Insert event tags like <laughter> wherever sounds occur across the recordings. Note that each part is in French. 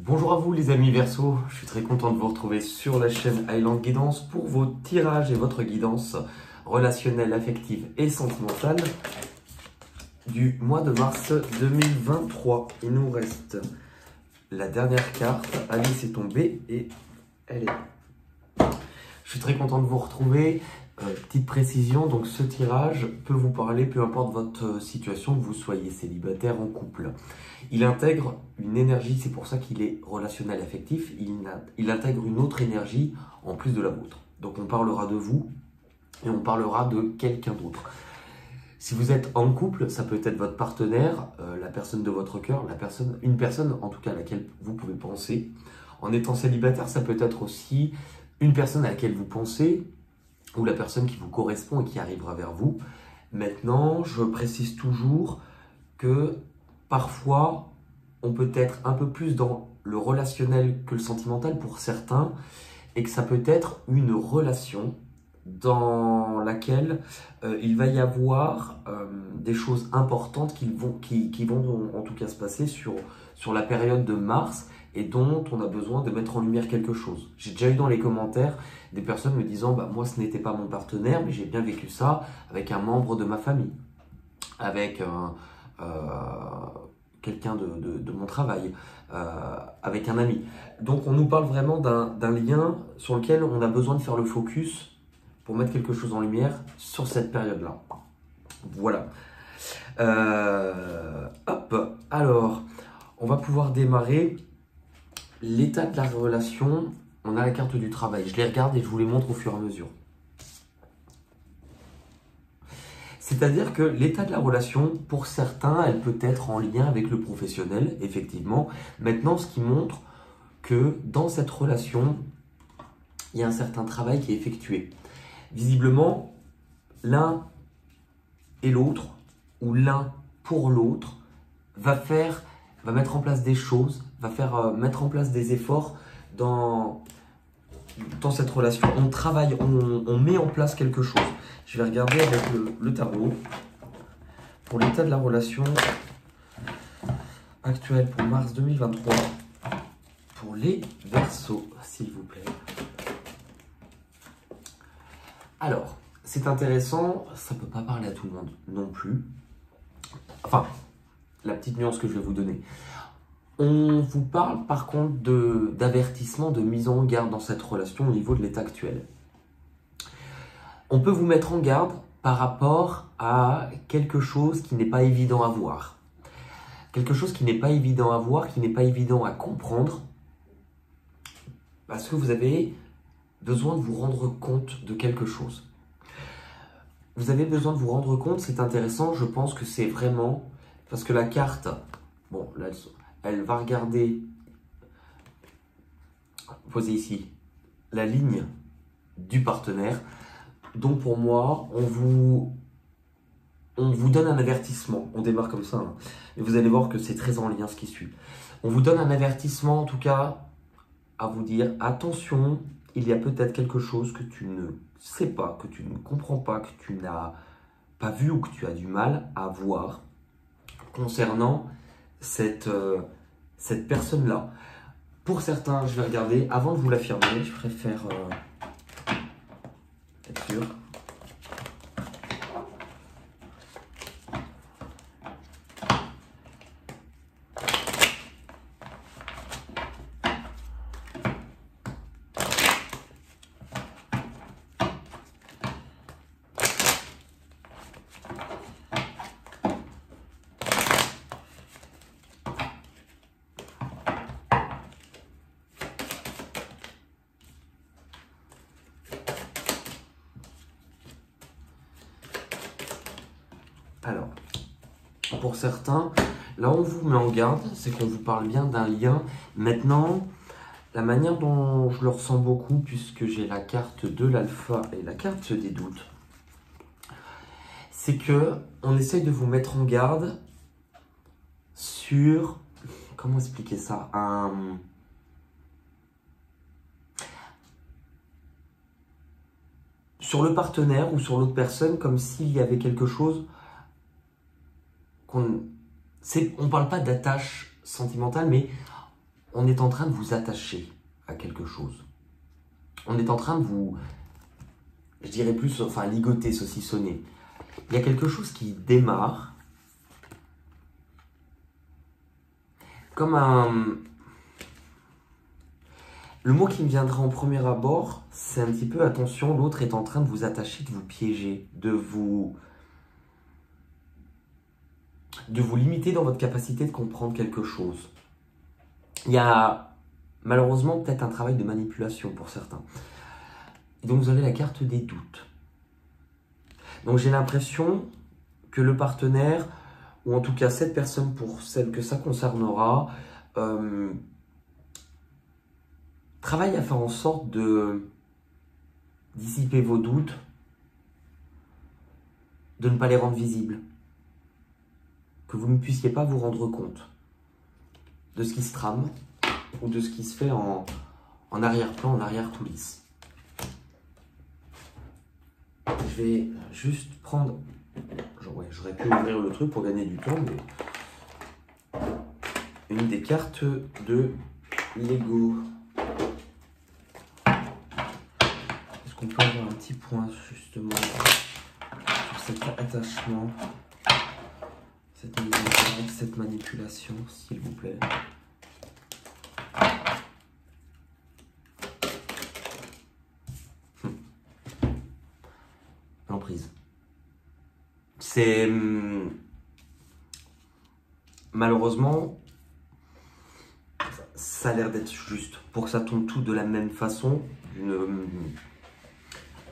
Bonjour à vous les amis Verseau, je suis très content de vous retrouver sur la chaîne Highland Guidance pour vos tirages et votre guidance relationnelle, affective et sentimentale du mois de mars 2023. Il nous reste la dernière carte, Alice est tombée et elle est... Je suis très content de vous retrouver. Euh, petite précision, donc ce tirage peut vous parler, peu importe votre situation, que vous soyez célibataire, en couple. Il intègre une énergie, c'est pour ça qu'il est relationnel affectif, il, intègre une autre énergie en plus de la vôtre. Donc on parlera de vous et on parlera de quelqu'un d'autre. Si vous êtes en couple, ça peut être votre partenaire, euh, la personne de votre cœur, une personne en tout cas à laquelle vous pouvez penser. En étant célibataire, ça peut être aussi une personne à laquelle vous pensez, ou la personne qui vous correspond et qui arrivera vers vous. Maintenant, je précise toujours que parfois, on peut être un peu plus dans le relationnel que le sentimental pour certains, et que ça peut être une relation dans laquelle euh, il va y avoir euh, des choses importantes qui vont, qui, vont en tout cas se passer sur, sur la période de mars et dont on a besoin de mettre en lumière quelque chose. J'ai déjà eu dans les commentaires des personnes me disant bah, Moi, ce n'était pas mon partenaire, mais j'ai bien vécu ça avec un membre de ma famille, avec euh, quelqu'un de, mon travail, euh, avec un ami. Donc, on nous parle vraiment d'un lien sur lequel on a besoin de faire le focus pour mettre quelque chose en lumière sur cette période-là. Voilà. Euh, hop, alors, on va pouvoir démarrer l'état de la relation on a la carte du travail. Je les regarde et je vous les montre au fur et à mesure. C'est-à-dire que l'état de la relation, pour certains, elle peut être en lien avec le professionnel, effectivement. Maintenant, ce qui montre que dans cette relation, il y a un certain travail qui est effectué. Visiblement, l'un et l'autre, ou l'un pour l'autre, va faire, va mettre en place des choses, va faire euh, mettre en place des efforts dans dans cette relation, on travaille, on, met en place quelque chose. Je vais regarder avec le, tarot pour l'état de la relation actuelle pour mars 2023 pour les versos, s'il vous plaît. Alors, c'est intéressant, ça ne peut pas parler à tout le monde non plus. Enfin, la petite nuance que je vais vous donner. On vous parle par contre d'avertissement, de, mise en garde dans cette relation au niveau de l'état actuel. On peut vous mettre en garde par rapport à quelque chose qui n'est pas évident à voir. Quelque chose qui n'est pas évident à voir, qui n'est pas évident à comprendre, parce que vous avez besoin de vous rendre compte de quelque chose. Vous avez besoin de vous rendre compte, c'est intéressant, je pense que c'est vraiment, parce que la carte, bon, là, elle va regarder, posez ici, la ligne du partenaire. Donc pour moi, on vous, on vous donne un avertissement. On démarre comme ça. Hein. Et vous allez voir que c'est très en lien ce qui suit. On vous donne un avertissement, en tout cas, à vous dire attention, il y a peut-être quelque chose que tu ne sais pas, que tu ne comprends pas, que tu n'as pas vu ou que tu as du mal à voir concernant cette, euh, cette personne-là. Pour certains, je vais regarder, avant de vous l'affirmer, je préfère euh, être sûr. Alors, pour là on vous met en garde, c'est qu'on vous parle bien d'un lien. Maintenant, la manière dont je le ressens beaucoup, puisque j'ai la carte de l'alpha et la carte des doutes, c'est que on essaye de vous mettre en garde sur comment expliquer ça sur le partenaire ou sur l'autre personne comme s'il y avait quelque chose qu'on on parle pas d'attache sentimentale, mais on est en train de vous attacher à quelque chose. On est en train de vous, je dirais plus, enfin, ligoter, saucissonner. Il y a quelque chose qui démarre comme un... Le mot qui me viendra en premier abord, c'est un petit peu attention, l'autre est en train de vous attacher, de vous piéger, de vous de vous limiter dans votre capacité de comprendre quelque chose. Il y a malheureusement peut-être un travail de manipulation pour certains. Et donc vous avez la carte des doutes. Donc j'ai l'impression que le partenaire, ou en tout cas cette personne pour celle que ça concernera, euh, travaille à faire en sorte de dissiper vos doutes, de ne pas les rendre visibles que vous ne puissiez pas vous rendre compte de ce qui se trame ou de ce qui se fait en, arrière-plan, en arrière-coulisse. Je vais juste prendre... J'aurais pu ouvrir le truc pour gagner du temps, mais... Une des cartes de Lego. Est-ce qu'on peut avoir un petit point, justement, sur cet attachement? Cette, manipulation, s'il vous plaît. L'emprise. C'est... Hum, malheureusement, ça a l'air d'être juste. Pour que ça tombe tout de la même façon, on,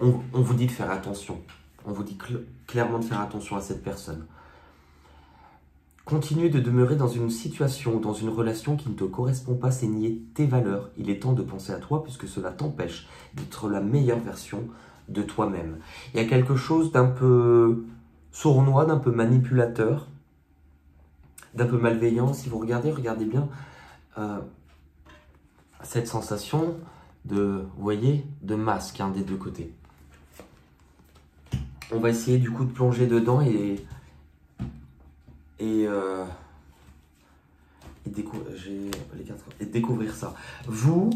on, vous dit de faire attention. On vous dit clairement de faire attention à cette personne. Continuer de demeurer dans une situation dans une relation qui ne te correspond pas, c'est nier tes valeurs. Il est temps de penser à toi puisque cela t'empêche d'être la meilleure version de toi-même. Il y a quelque chose d'un peu sournois, d'un peu manipulateur, d'un peu malveillant. Si vous regardez, regardez bien euh, cette sensation de, de masque hein, des deux côtés. On va essayer du coup de plonger dedans et et, euh, et, découvrir ça. Vous,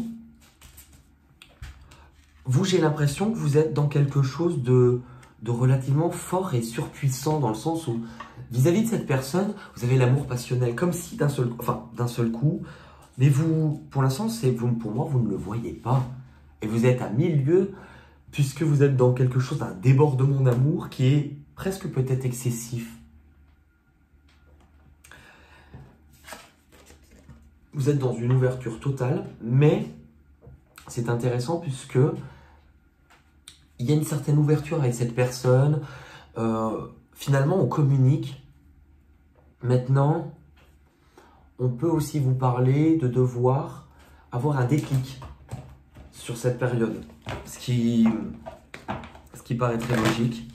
vous j'ai l'impression que vous êtes dans quelque chose de, relativement fort et surpuissant dans le sens où vis-à-vis de cette personne, vous avez l'amour passionnel, comme si d'un seul, enfin, d'un seul coup, mais vous, pour l'instant, c'est pour moi, vous ne le voyez pas. Et vous êtes à mille lieues, puisque vous êtes dans quelque chose d'un débordement d'amour qui est presque peut-être excessif. Vous êtes dans une ouverture totale, mais c'est intéressant puisque il y a une certaine ouverture avec cette personne. Euh, finalement, on communique. Maintenant, on peut aussi vous parler de devoir avoir un déclic sur cette période. Ce qui, ce qui paraît très logique.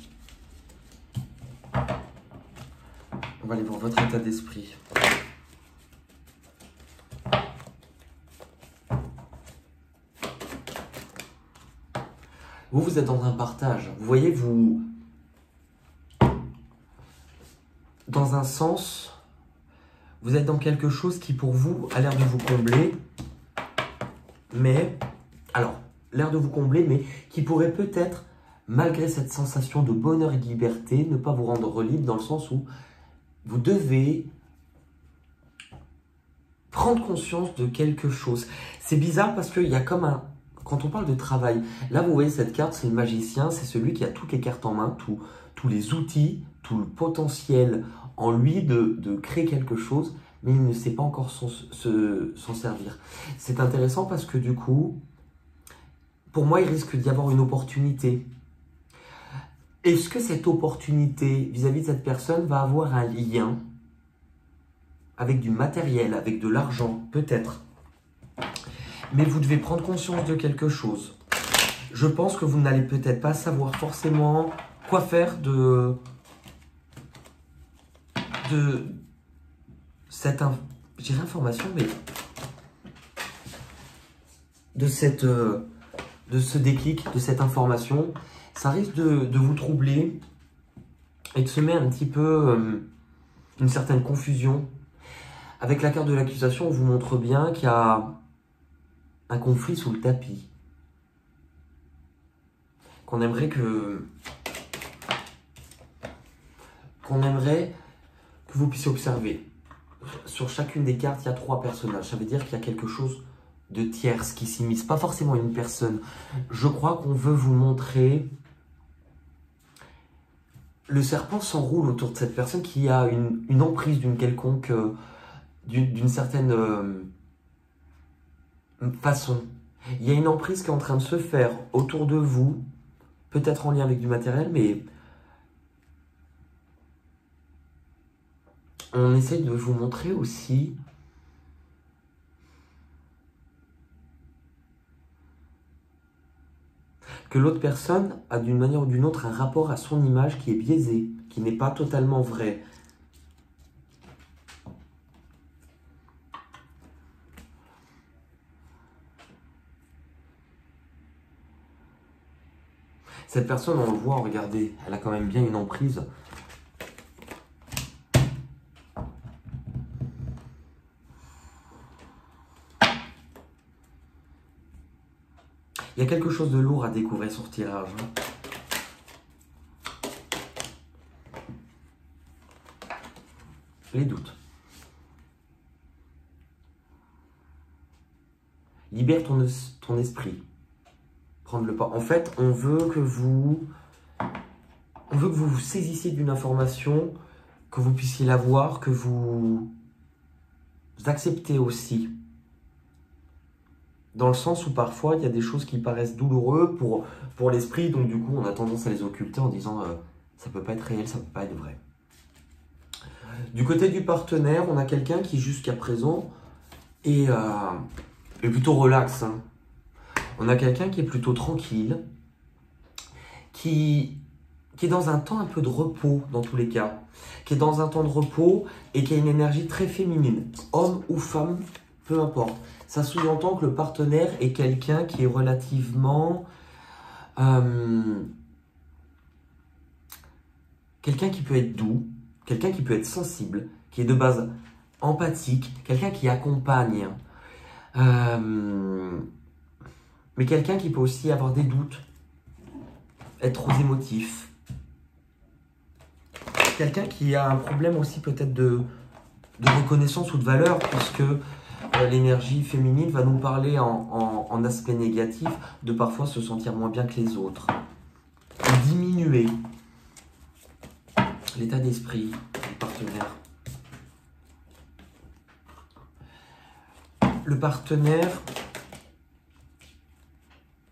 On va aller voir votre état d'esprit. Vous, êtes dans un partage. Vous voyez, vous... Dans un sens, vous êtes dans quelque chose qui pour vous a l'air de vous combler. Mais, alors, l'air de vous combler, mais qui pourrait peut-être, malgré cette sensation de bonheur et de liberté, ne pas vous rendre libre dans le sens où vous devez prendre conscience de quelque chose. C'est bizarre parce qu'il y a comme un, quand on parle de travail, là vous voyez cette carte, c'est le magicien, c'est celui qui a toutes les cartes en main, tous les outils, tout le potentiel en lui de, créer quelque chose, mais il ne sait pas encore s'en servir. C'est intéressant parce que du coup, pour moi, il risque d'y avoir une opportunité. Est-ce que cette opportunité vis-à-vis -vis de cette personne va avoir un lien avec du matériel, avec de l'argent Peut-être? Mais vous devez prendre conscience de quelque chose. Je pense que vous n'allez peut-être pas savoir forcément quoi faire de, de cette information, mais de, cette, euh, de ce déclic, de cette information. Ça risque de, vous troubler et de semer un petit peu euh, une certaine confusion. avec la carte de l'accusation, on vous montre bien qu'il y a un conflit sous le tapis. Qu'on aimerait que... Qu'on aimerait que vous puissiez observer. Sur chacune des cartes, il y a trois personnages. Ça veut dire qu'il y a quelque chose de tierce qui s'immisce, pas forcément une personne. Je crois qu'on veut vous montrer le serpent s'enroule autour de cette personne qui a une, emprise d'une quelconque, euh, d'une certaine euh, façon. Il y a une emprise qui est en train de se faire autour de vous, peut-être en lien avec du matériel, mais on essaye de vous montrer aussi que l'autre personne a d'une manière ou d'une autre un rapport à son image qui est biaisé, qui n'est pas totalement vrai. Cette personne, on le voit, regardez, elle a quand même bien une emprise Il y a quelque chose de lourd à découvrir sur tirage. Hein. Les doutes. Libère ton, ton esprit. En fait, on veut que vous... Vous saisissiez d'une information, que vous puissiez la voir, que vous acceptez aussi dans le sens où parfois il y a des choses qui paraissent douloureuses pour, pour l'esprit, donc du coup on a tendance à les occulter en disant euh, ça peut pas être réel, ça peut pas être vrai. Du côté du partenaire, on a quelqu'un qui jusqu'à présent est, euh, plutôt relax. Hein. On a quelqu'un qui est plutôt tranquille, qui, est dans un temps un peu de repos dans tous les cas, qui est dans un temps de repos et qui a une énergie très féminine, homme ou femme, peu importe. Ça sous-entend que le partenaire est quelqu'un qui est relativement... Euh, quelqu'un qui peut être doux, quelqu'un qui peut être sensible, qui est de base empathique, quelqu'un qui accompagne, euh, mais quelqu'un qui peut aussi avoir des doutes, être trop émotif. Quelqu'un qui a un problème aussi peut-être de, reconnaissance ou de valeur, puisque euh, l'énergie féminine va nous parler en, aspect négatif de parfois se sentir moins bien que les autres. Diminuer l'état d'esprit du partenaire. Le partenaire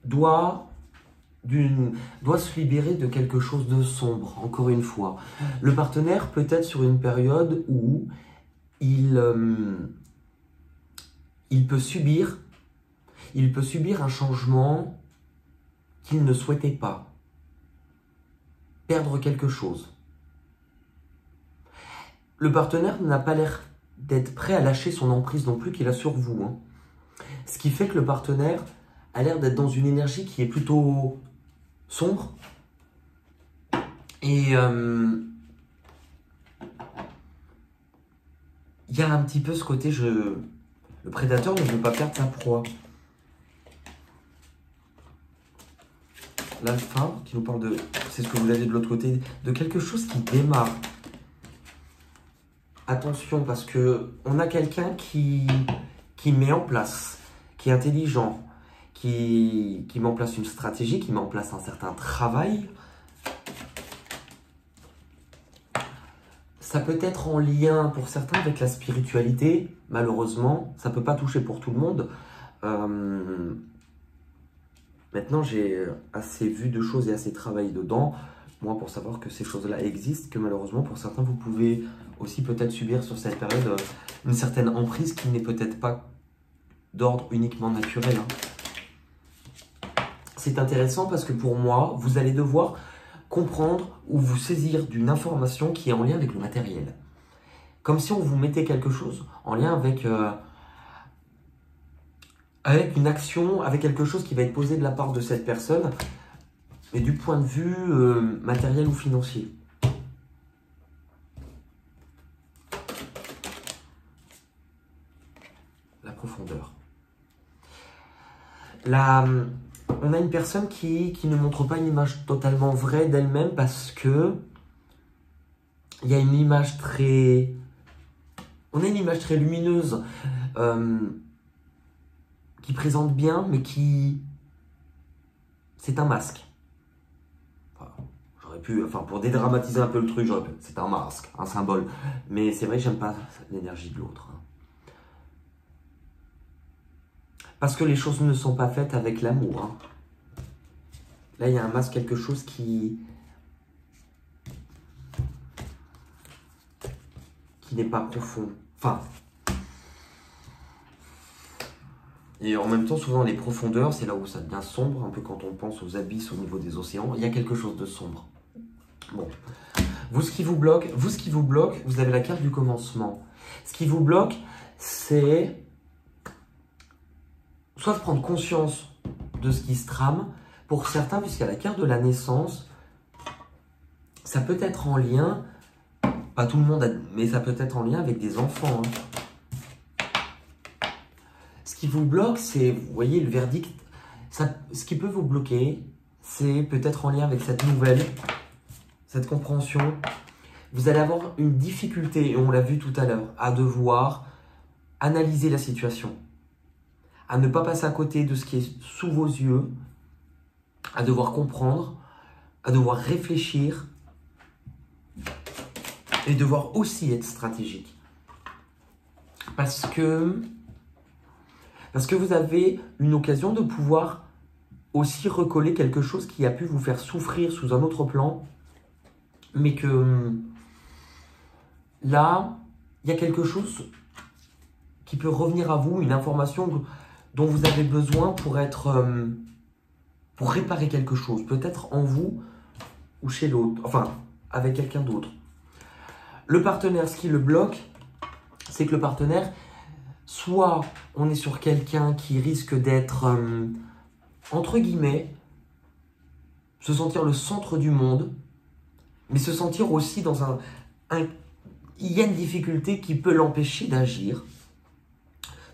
doit, se libérer de quelque chose de sombre, encore une fois. Le partenaire peut être sur une période où il... Euh, il peut subir, il peut subir un changement qu'il ne souhaitait pas, perdre quelque chose. Le partenaire n'a pas l'air d'être prêt à lâcher son emprise non plus qu'il a sur vous. Hein. Ce qui fait que le partenaire a l'air d'être dans une énergie qui est plutôt sombre. Et euh, il y a un petit peu ce côté, je, le prédateur ne veut pas perdre sa proie. L'alpha qui nous parle de, c'est ce que vous avez de l'autre côté, de quelque chose qui démarre. Attention parce que on a quelqu'un qui, qui met en place, qui est intelligent, qui, qui met en place une stratégie, qui met en place un certain travail, Ça peut être en lien pour certains avec la spiritualité, malheureusement. Ça ne peut pas toucher pour tout le monde. Euh, maintenant, j'ai assez vu de choses et assez travaillé dedans, moi, pour savoir que ces choses-là existent, que malheureusement, pour certains, vous pouvez aussi peut-être subir sur cette période euh, une certaine emprise qui n'est peut-être pas d'ordre uniquement naturel. Hein. C'est intéressant parce que pour moi, vous allez devoir comprendre ou vous saisir d'une information qui est en lien avec le matériel. Comme si on vous mettait quelque chose en lien avec, euh, avec une action, avec quelque chose qui va être posé de la part de cette personne, mais du point de vue euh, matériel ou financier. profondeur. Là, on a une personne qui, qui ne montre pas une image totalement vraie d'elle-même parce que il y a une image très... On a une image très lumineuse euh, qui présente bien, mais qui... C'est un masque. j'aurais pu, enfin pour dédramatiser un peu le truc, j'aurais pu... C'est un masque, un symbole. Mais c'est vrai que j'aime pas l'énergie de l'autre. Hein. Parce que les choses ne sont pas faites avec l'amour. Hein. Là, il y a un masque, quelque chose qui... qui n'est pas profond. Enfin... Et en même temps, souvent, les profondeurs, c'est là où ça devient sombre, un peu quand on pense aux abysses au niveau des océans. Il y a quelque chose de sombre. Bon. Vous, ce qui vous bloque, vous, ce qui vous bloque, vous avez la carte du commencement. Ce qui vous bloque, c'est soit prendre conscience de ce qui se trame. Pour certains, puisqu'à la carte de la naissance, ça peut être en lien, pas tout le monde, mais ça peut être en lien avec des enfants. Hein. Ce qui vous bloque, c'est, vous voyez, le verdict. Ça, ce qui peut vous bloquer, c'est peut-être en lien avec cette nouvelle, cette compréhension. Vous allez avoir une difficulté, et on l'a vu tout à l'heure, à devoir analyser la situation à ne pas passer à côté de ce qui est sous vos yeux, à devoir comprendre, à devoir réfléchir et devoir aussi être stratégique. Parce que, parce que vous avez une occasion de pouvoir aussi recoller quelque chose qui a pu vous faire souffrir sous un autre plan, mais que là, il y a quelque chose qui peut revenir à vous, une information dont vous avez besoin pour être euh, pour réparer quelque chose, peut-être en vous ou chez l'autre, enfin avec quelqu'un d'autre. Le partenaire, ce qui le bloque, c'est que le partenaire, soit on est sur quelqu'un qui risque d'être euh, entre guillemets se sentir le centre du monde, mais se sentir aussi dans un, un il y a une difficulté qui peut l'empêcher d'agir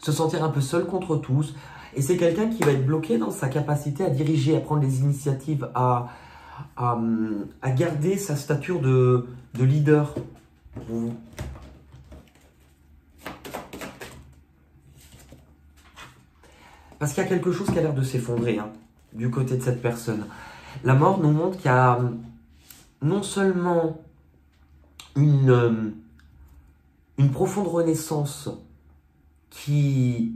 se sentir un peu seul contre tous. Et c'est quelqu'un qui va être bloqué dans sa capacité à diriger, à prendre des initiatives, à, à, garder sa stature de, de leader. Parce qu'il y a quelque chose qui a l'air de s'effondrer hein, du côté de cette personne. La mort nous montre qu'il y a non seulement une, euh, une profonde renaissance qui,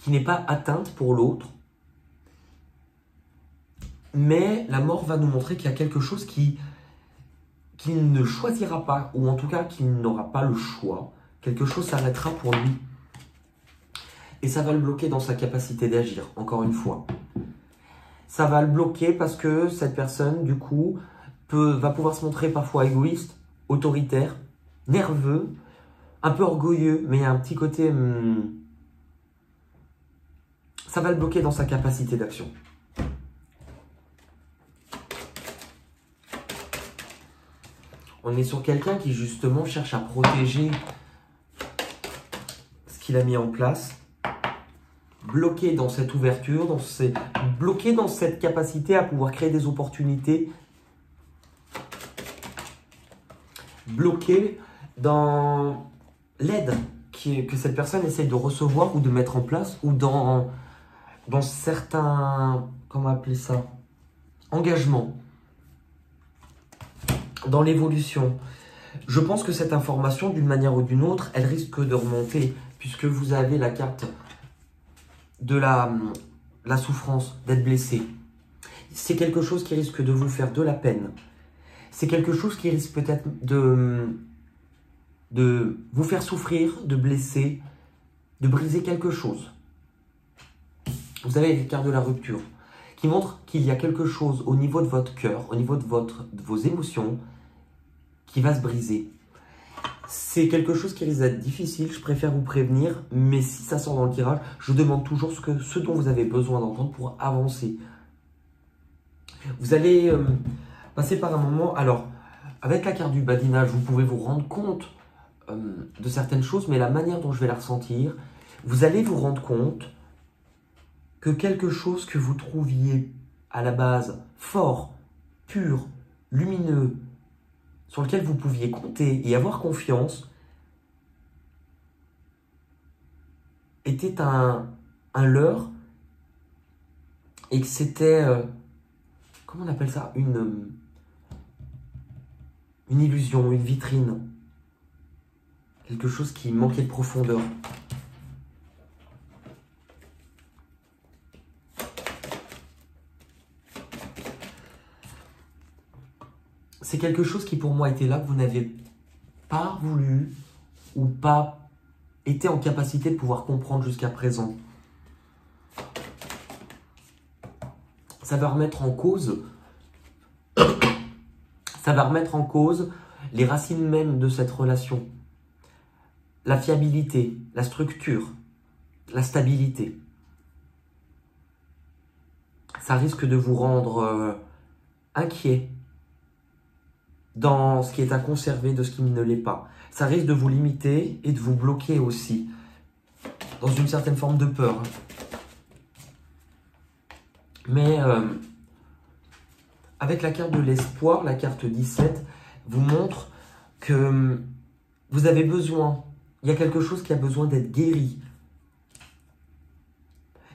qui n'est pas atteinte pour l'autre, mais la mort va nous montrer qu'il y a quelque chose qui qu'il ne choisira pas, ou en tout cas qu'il n'aura pas le choix. Quelque chose s'arrêtera pour lui. Et ça va le bloquer dans sa capacité d'agir, encore une fois. Ça va le bloquer parce que cette personne, du coup, peut, va pouvoir se montrer parfois égoïste, autoritaire, nerveux, un peu orgueilleux, mais il y a un petit côté... Hmm, ça va le bloquer dans sa capacité d'action. On est sur quelqu'un qui justement cherche à protéger ce qu'il a mis en place, bloqué dans cette ouverture, dans bloqué dans cette capacité à pouvoir créer des opportunités, bloqué dans l'aide que cette personne essaye de recevoir ou de mettre en place ou dans, dans certains, comment appeler ça, engagements, dans l'évolution. Je pense que cette information, d'une manière ou d'une autre, elle risque de remonter puisque vous avez la carte de la, souffrance, d'être blessé. C'est quelque chose qui risque de vous faire de la peine. C'est quelque chose qui risque peut-être de vous faire souffrir, de blesser, de briser quelque chose. Vous avez les cartes de la rupture qui montrent qu'il y a quelque chose au niveau de votre cœur, au niveau de, votre, vos émotions, qui va se briser. C'est quelque chose qui risque d'être difficile, je préfère vous prévenir, mais si ça sort dans le tirage, je demande toujours ce, que, ce dont vous avez besoin d'entendre pour avancer. Vous allez euh, passer par un moment, alors, avec la carte du badinage, vous pouvez vous rendre compte euh, de certaines choses, mais la manière dont je vais la ressentir, vous allez vous rendre compte que quelque chose que vous trouviez à la base fort, pur, lumineux, sur lequel vous pouviez compter et avoir confiance, était un, un leurre et que c'était, euh, comment on appelle ça, une, une illusion, une vitrine, quelque chose qui manquait de profondeur. C'est quelque chose qui pour moi était là, que vous n'avez pas voulu ou pas été en capacité de pouvoir comprendre jusqu'à présent. Ça va remettre en cause, <coughs> ça va remettre en cause les racines mêmes de cette relation. La fiabilité, la structure, la stabilité. Ça risque de vous rendre euh, inquiet dans ce qui est à conserver de ce qui ne l'est pas. Ça risque de vous limiter et de vous bloquer aussi, dans une certaine forme de peur. Mais euh, avec la carte de l'espoir, la carte 17, vous montre que hum, vous avez besoin, il y a quelque chose qui a besoin d'être guéri.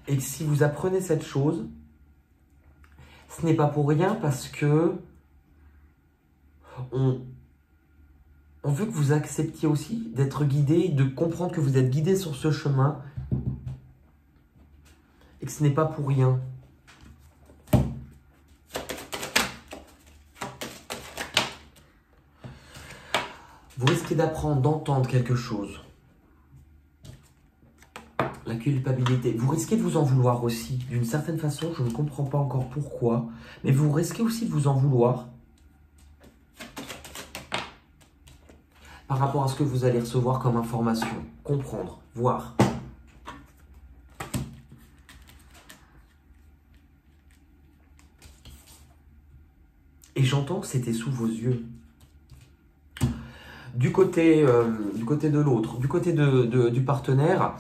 Et que si vous apprenez cette chose, ce n'est pas pour rien parce que on, veut que vous acceptiez aussi d'être guidé, de comprendre que vous êtes guidé sur ce chemin et que ce n'est pas pour rien. Vous risquez d'apprendre, d'entendre quelque chose. La culpabilité. Vous risquez de vous en vouloir aussi. D'une certaine façon, je ne comprends pas encore pourquoi. Mais vous risquez aussi de vous en vouloir. Par rapport à ce que vous allez recevoir comme information. Comprendre, voir. Et j'entends que c'était sous vos yeux du côté, euh, de l'autre, du côté de, du partenaire,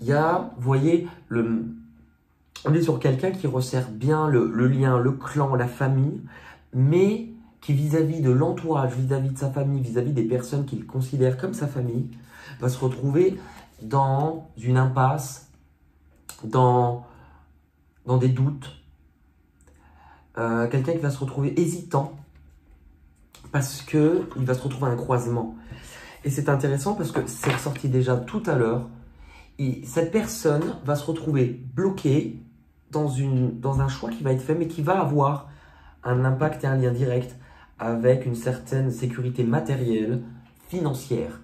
il y a, vous voyez, on est sur quelqu'un qui resserre bien le, lien, le clan, la famille, mais qui vis-à-vis de l'entourage, vis-à-vis de sa famille, vis-à-vis des personnes qu'il considère comme sa famille, va se retrouver dans une impasse, dans, des doutes. Euh, quelqu'un qui va se retrouver hésitant parce qu'il va se retrouver à un croisement. Et c'est intéressant parce que c'est ressorti déjà tout à l'heure. Et cette personne va se retrouver bloquée dans un choix qui va être fait, mais qui va avoir un impact et un lien direct avec une certaine sécurité matérielle, financière.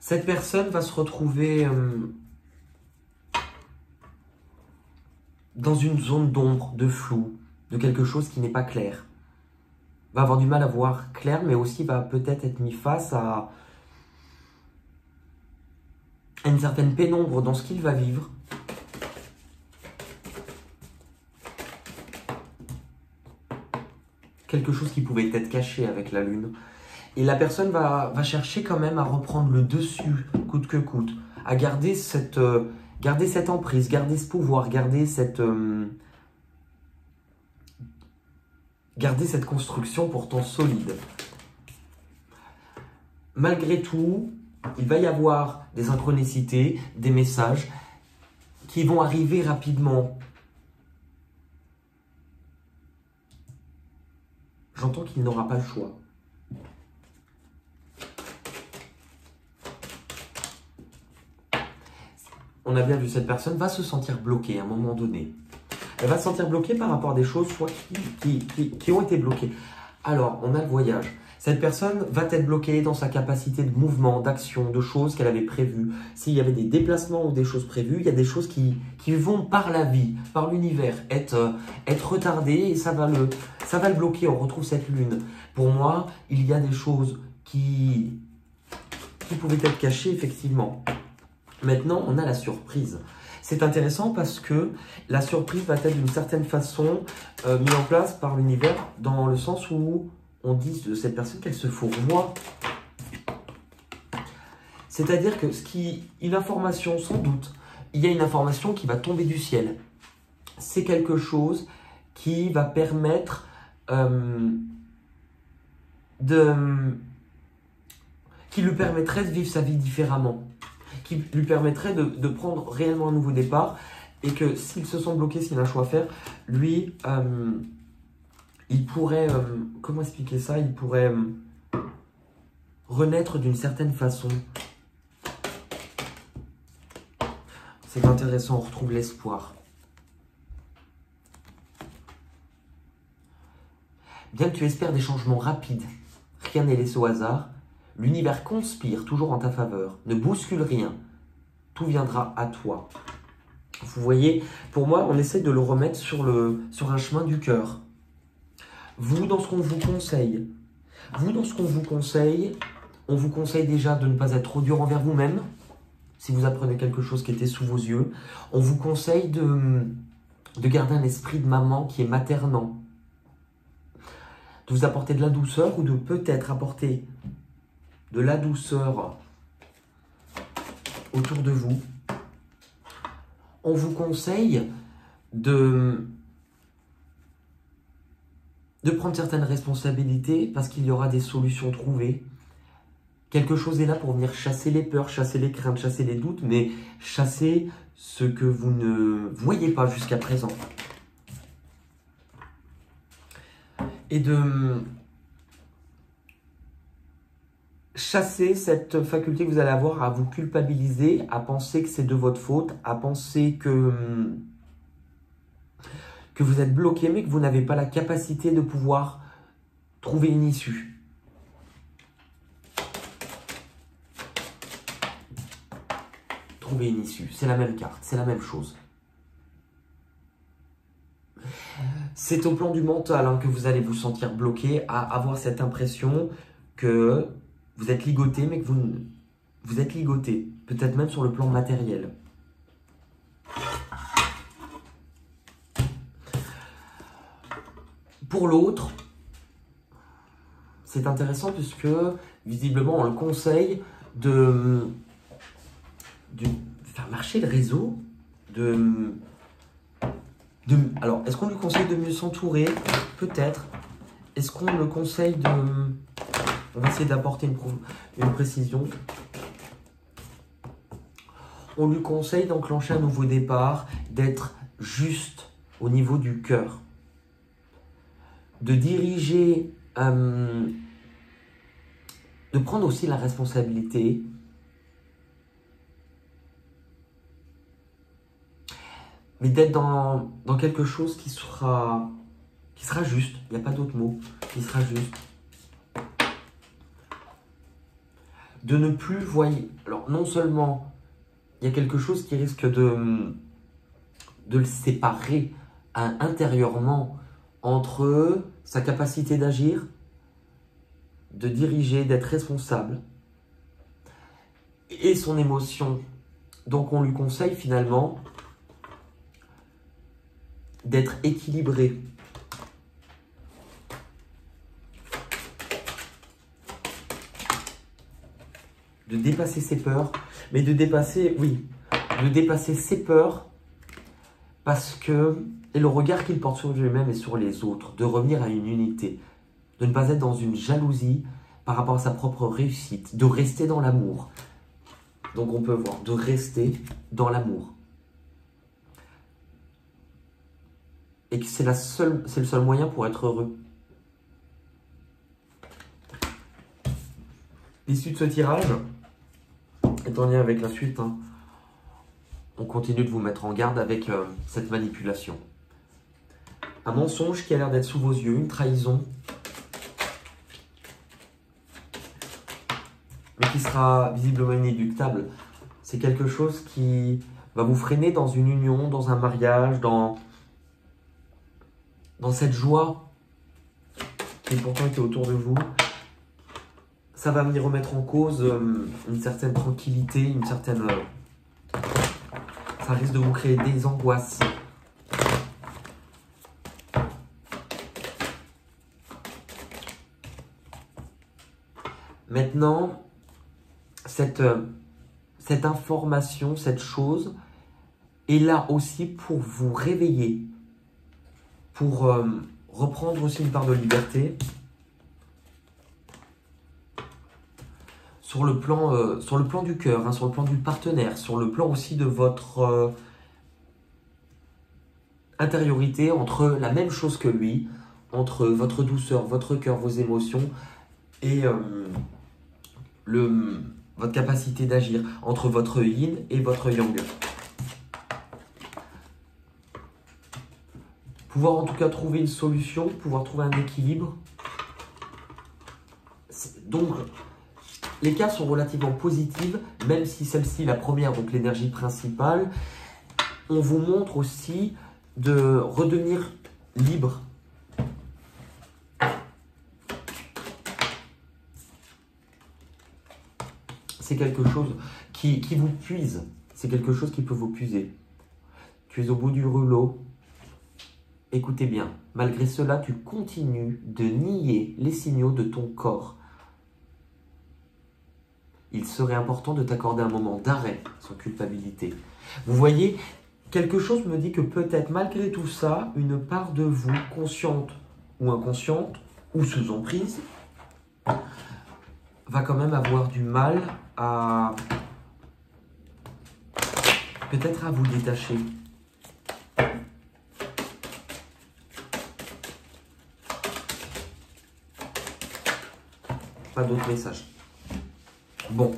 Cette personne va se retrouver euh, dans une zone d'ombre, de flou, de quelque chose qui n'est pas clair. Va avoir du mal à voir clair, mais aussi va peut-être être mis face à, une certaine pénombre dans ce qu'il va vivre. Quelque chose qui pouvait être caché avec la lune. Et la personne va, va chercher quand même à reprendre le dessus, coûte que coûte, à garder cette, euh, Gardez cette emprise, gardez ce pouvoir, gardez cette, euh, cette construction pourtant solide. Malgré tout, il va y avoir des synchronicités, des messages qui vont arriver rapidement. J'entends qu'il n'aura pas le choix. on a bien vu cette personne va se sentir bloquée à un moment donné. Elle va se sentir bloquée par rapport à des choses qui, ont été bloquées. Alors, on a le voyage. Cette personne va être bloquée dans sa capacité de mouvement, d'action, de choses qu'elle avait prévues. S'il y avait des déplacements ou des choses prévues, il y a des choses qui, vont par la vie, par l'univers, être, euh, être retardées et ça va, le, ça va le bloquer. On retrouve cette lune. Pour moi, il y a des choses qui, qui pouvaient être cachées, effectivement. Maintenant, on a la surprise. C'est intéressant parce que la surprise va être d'une certaine façon euh, mise en place par l'univers dans le sens où on dit de cette personne qu'elle se fourvoie. C'est-à-dire que ce qui, une information sans doute, il y a une information qui va tomber du ciel. C'est quelque chose qui va permettre euh, de, qui lui permettrait de vivre sa vie différemment qui lui permettrait de, prendre réellement un nouveau départ et que s'il se sent bloqué, s'il a un choix à faire, lui, euh, il pourrait, euh, comment expliquer ça? Il pourrait euh, renaître d'une certaine façon. C'est intéressant, on retrouve l'espoir. Bien que tu espères des changements rapides, rien n'est laissé au hasard, L'univers conspire toujours en ta faveur. Ne bouscule rien. Tout viendra à toi. Vous voyez, pour moi, on essaie de le remettre sur, le, sur un chemin du cœur. Vous, dans ce qu'on vous conseille, vous, dans ce qu'on vous conseille, on vous conseille déjà de ne pas être trop dur envers vous-même, si vous apprenez quelque chose qui était sous vos yeux. On vous conseille de, de garder un esprit de maman qui est maternant. De vous apporter de la douceur ou de peut-être apporter de la douceur autour de vous, on vous conseille de, de prendre certaines responsabilités parce qu'il y aura des solutions trouvées. Quelque chose est là pour venir chasser les peurs, chasser les craintes, chasser les doutes, mais chasser ce que vous ne voyez pas jusqu'à présent. Et de, chasser cette faculté que vous allez avoir à vous culpabiliser, à penser que c'est de votre faute, à penser que, que vous êtes bloqué, mais que vous n'avez pas la capacité de pouvoir trouver une issue. Trouver une issue, c'est la même carte, c'est la même chose. C'est au plan du mental hein, que vous allez vous sentir bloqué, à avoir cette impression que vous êtes ligoté, mais que vous, vous êtes ligoté, peut-être même sur le plan matériel. Pour l'autre, c'est intéressant puisque visiblement on le conseille de, faire marcher le réseau, de, alors est-ce qu'on lui conseille de mieux s'entourer? Peut-être. Est-ce qu'on le conseille de on va essayer d'apporter une, précision. On lui conseille d'enclencher un nouveau départ, d'être juste au niveau du cœur, de diriger, euh, de prendre aussi la responsabilité mais d'être dans, dans, quelque chose qui sera, qui sera juste, il n'y a pas d'autre mot, qui sera juste. de ne plus voir. Alors, non seulement il y a quelque chose qui risque de, de le séparer intérieurement entre sa capacité d'agir, de diriger, d'être responsable, et son émotion. Donc on lui conseille finalement d'être équilibré, de dépasser ses peurs, mais de dépasser, oui, de dépasser ses peurs parce que, et le regard qu'il porte sur lui-même et sur les autres, de revenir à une unité, de ne pas être dans une jalousie par rapport à sa propre réussite, de rester dans l'amour. Donc on peut voir, de rester dans l'amour. Et que c'est, le seul moyen pour être heureux. L'issue de ce tirage, est en lien avec la suite. Hein. On continue de vous mettre en garde avec euh, cette manipulation. Un mensonge qui a l'air d'être sous vos yeux, une trahison, mais qui sera visiblement inéductable. C'est quelque chose qui va vous freiner dans une union, dans un mariage, dans, dans cette joie qui pourtant était autour de vous ça va venir remettre en cause euh, une certaine tranquillité, une certaine... Euh, risque de vous créer des angoisses. Maintenant, cette, euh, cette information, cette chose est là aussi pour vous réveiller, pour euh, reprendre aussi une part de liberté. Sur le plan, euh, sur le plan du cœur, hein, sur le plan du partenaire, sur le plan aussi de votre intériorité, entre la même chose que lui, entre votre douceur, votre cœur, vos émotions et le, votre capacité d'agir entre votre yin et votre yang. Pouvoir en tout cas trouver une solution, pouvoir trouver un équilibre. Donc, les cas sont relativement positives, même si celle-ci, la première, donc l'énergie principale, on vous montre aussi de redevenir libre c'est quelque chose qui, vous puise. C'est quelque chose qui peut vous puiser. Tu es au bout du rouleau. Écoutez bien, malgré cela, tu continues de nier les signaux de ton corps. Il serait important de t'accorder un moment d'arrêt sans culpabilité. Vous voyez, quelque chose me dit que peut-être malgré tout ça, une part de vous, consciente ou inconsciente, ou sous emprise, va quand même avoir du mal à peut-être à vous détacher. Pas d'autres messages. Bon.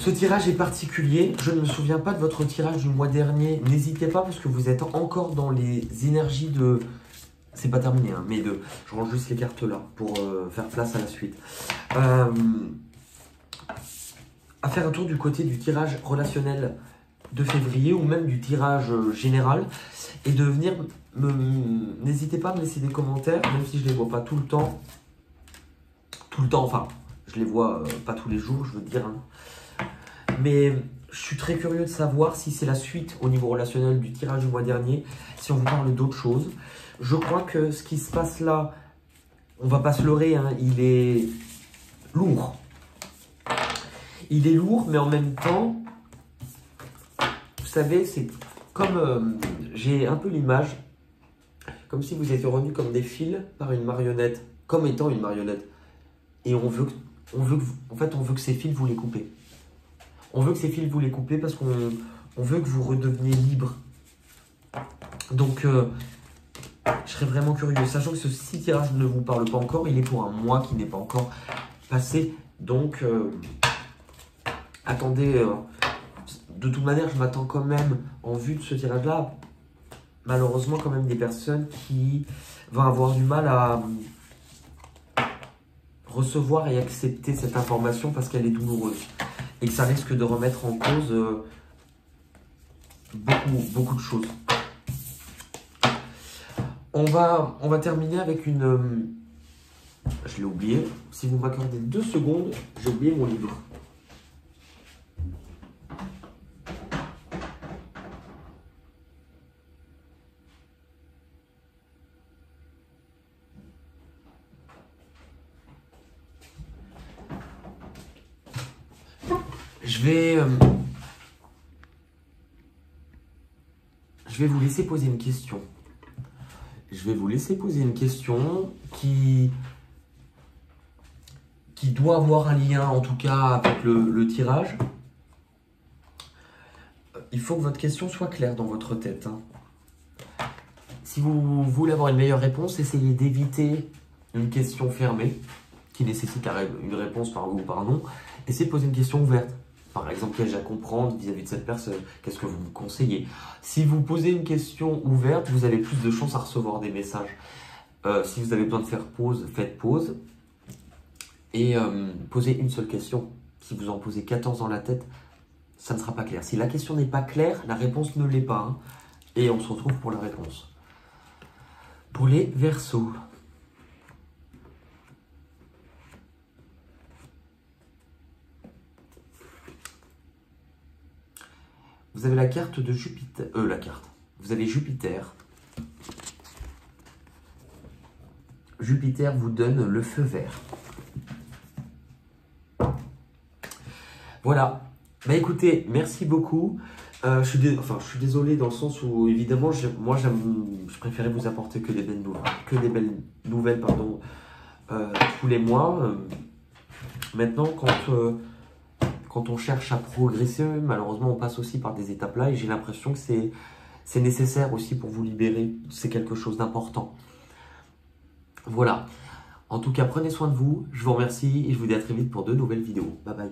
Ce tirage est particulier. Je ne me souviens pas de votre tirage du mois dernier. N'hésitez pas parce que vous êtes encore dans les énergies de c'est pas terminé, hein, mais de, je range juste les cartes là pour euh, faire place à la suite. Euh, à faire un tour du côté du tirage relationnel de février ou même du tirage euh, général et de venir. N'hésitez pas à me laisser des commentaires, même si je les vois pas tout le temps. Tout le temps, enfin, je les vois pas tous les jours, je veux dire. Hein. Mais je suis très curieux de savoir si c'est la suite au niveau relationnel du tirage du mois dernier, si on vous parle d'autres choses. Je crois que ce qui se passe là, on va pas se leurrer, hein, il est lourd. Il est lourd, mais en même temps, vous savez, c'est comme euh, j'ai un peu l'image, comme si vous étiez revenu comme des fils par une marionnette, comme étant une marionnette. Et on veut, on veut, en fait, on veut que ces fils vous les coupez. On veut que ces fils vous les coupez parce qu'on veut que vous redeveniez libre. Donc, euh, je serais vraiment curieux. Sachant que ce six tirage ne vous parle pas encore, il est pour un mois qui n'est pas encore passé. Donc, euh, attendez. Euh, de toute manière, je m'attends quand même, en vue de ce tirage-là, malheureusement, quand même des personnes qui vont avoir du mal à recevoir et accepter cette information parce qu'elle est douloureuse et que ça risque de remettre en cause euh, beaucoup, beaucoup de choses. On va, on va terminer avec une... Euh, je l'ai oublié. Si vous m'accordez deux secondes, j'ai oublié mon livre. Je vais... Euh, je vous laisser poser une question je vais vous laisser poser une question qui, doit avoir un lien, en tout cas, avec le, tirage. Il faut que votre question soit claire dans votre tête. Hein. Si vous voulez avoir une meilleure réponse, essayez d'éviter une question fermée qui nécessite une réponse par oui ou par non. Essayez de poser une question ouverte. Par exemple, qu'ai-je à comprendre vis-à-vis de cette personne? Qu'est-ce que vous me conseillez? Si vous posez une question ouverte, vous avez plus de chances à recevoir des messages. Euh, si vous avez besoin de faire pause, faites pause. Et euh, posez une seule question. Si vous en posez 14 dans la tête, ça ne sera pas clair. Si la question n'est pas claire, la réponse ne l'est pas. Hein. et on se retrouve pour la réponse. Pour les versos. Vous avez la carte de Jupiter. Euh, la carte. Vous avez Jupiter. Jupiter vous donne le feu vert. Voilà. Bah écoutez, merci beaucoup. Euh, je, suis je désolé dans le sens où, évidemment, moi, je préférais vous apporter que des belles nouvelles, que des belles nouvelles pardon, euh, tous les mois. Euh, maintenant, quand, quand on cherche à progresser, malheureusement, on passe aussi par des étapes là et j'ai l'impression que c'est nécessaire aussi pour vous libérer. C'est quelque chose d'important. Voilà. En tout cas, prenez soin de vous. Je vous remercie et je vous dis à très vite pour de nouvelles vidéos. Bye bye.